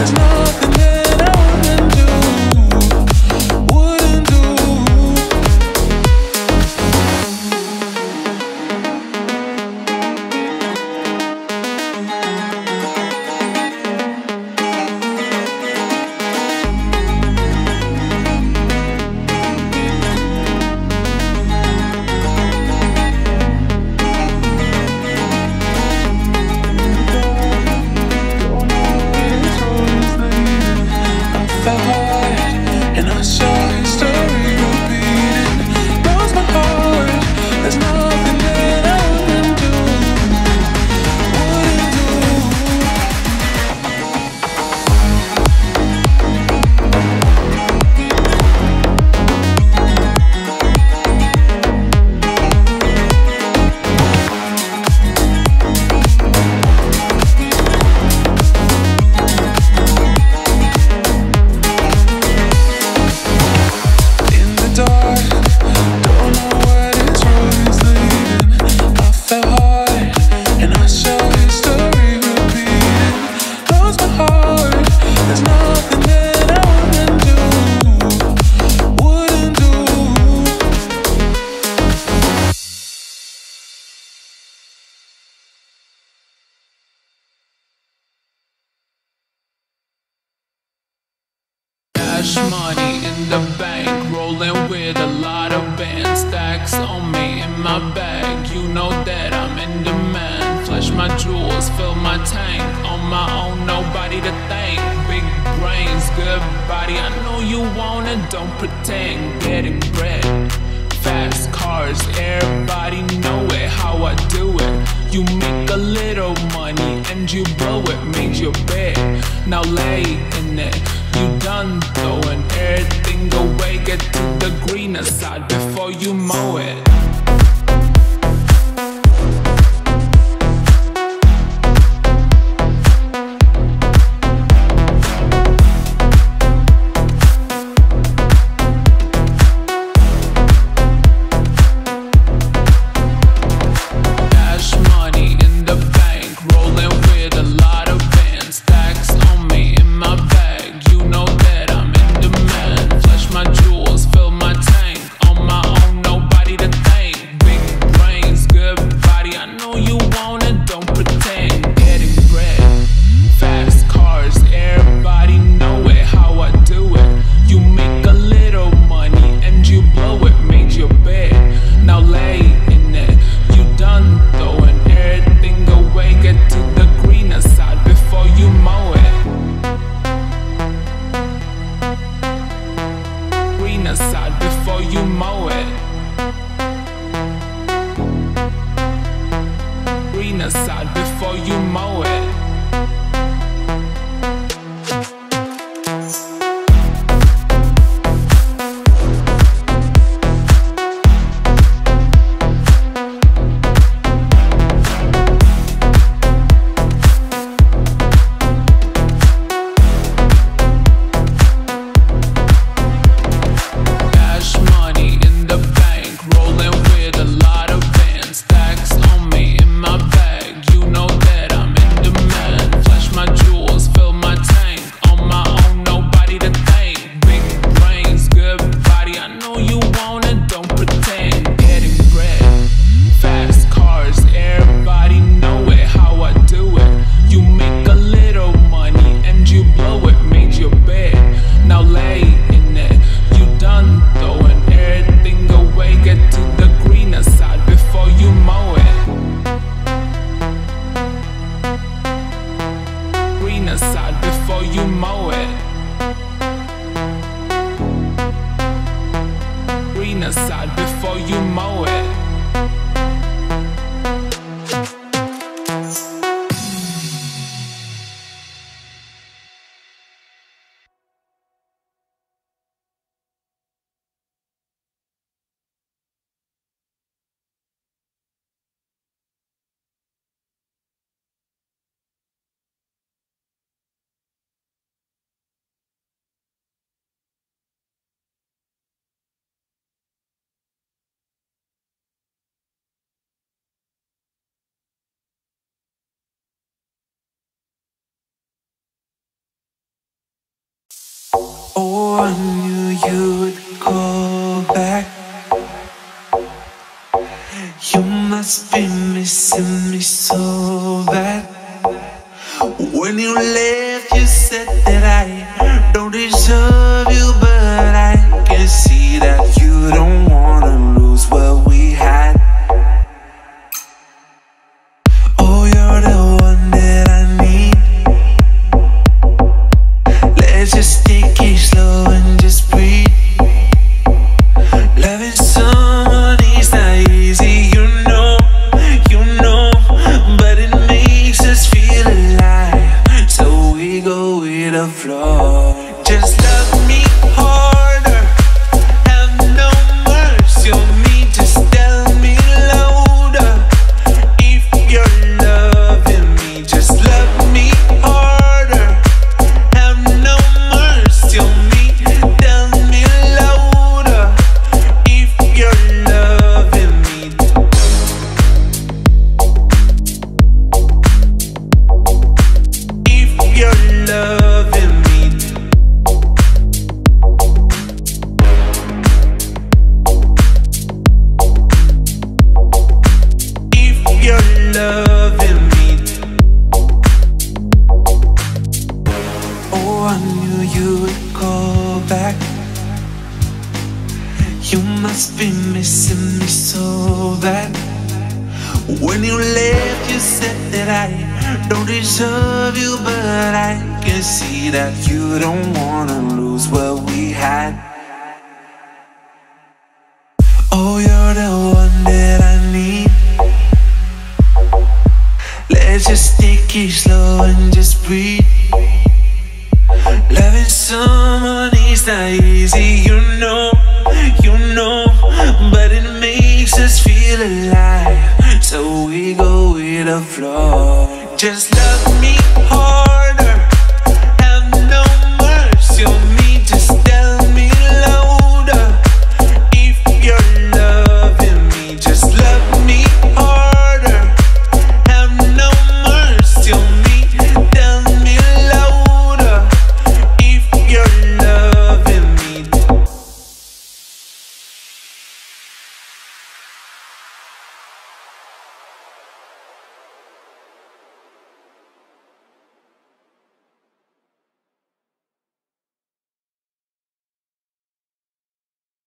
there's nothing much money in the bank, rolling with a lot of bands, stacks on me in my bag. You know that I'm in demand. Flash my jewels, fill my tank. On my own, nobody to thank. Big brains, good body. I know you want it, don't pretend. Getting bread, fast cars, everybody know it. How I do it, you make a little money and you blow it means you're bad. Now lay in it. You done throwing everything away. Get to the greener side before you mow it. genocide before you mow it. Genocide before you mow it. mow it. Oh, I knew you'd call back. You must be missing me so bad. When you left, you said. Don't you, but I can see that you don't wanna lose what we had. Oh, you're the one that I need. Let's just take it slow and just breathe. Loving someone is not easy, you know, you know, but it makes us feel alive. So we go with the flow. Just love me.